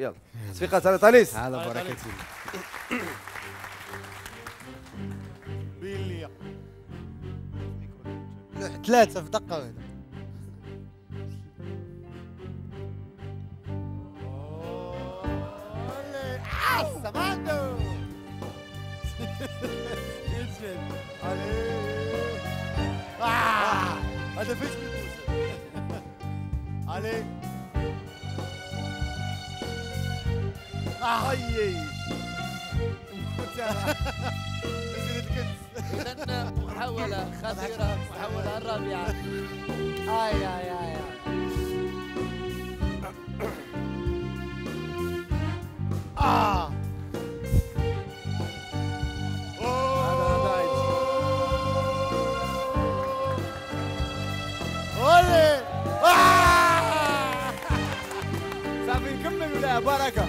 يلا. تصفيقات على طاليس على بركة. الله بيليا ثلاثة في دقة واحدة سمعتو ينزل عليه. هذا فيش بيبوس عليه آه. الكنز إذا محاولة خطيرة محاولة الرابعة آي آي آي. آه آه صافي نكمل ولا بركه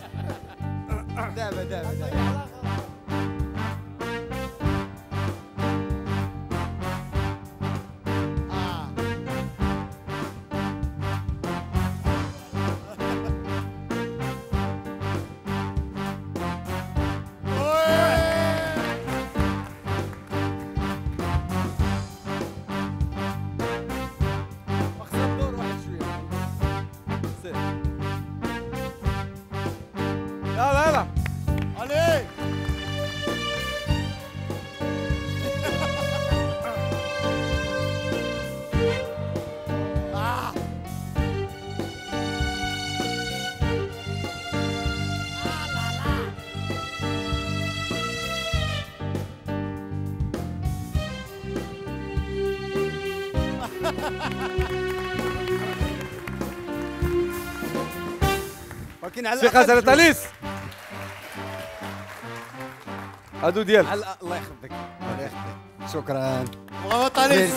Hallelujah. Deve, deve, deve. That's it. Olha lá, olha lá. Ha ha ha ha! ولكن على تصفيقات على طاليس هادو ديالك. الله يخليك الله يخليك شكرا. برافو طاليس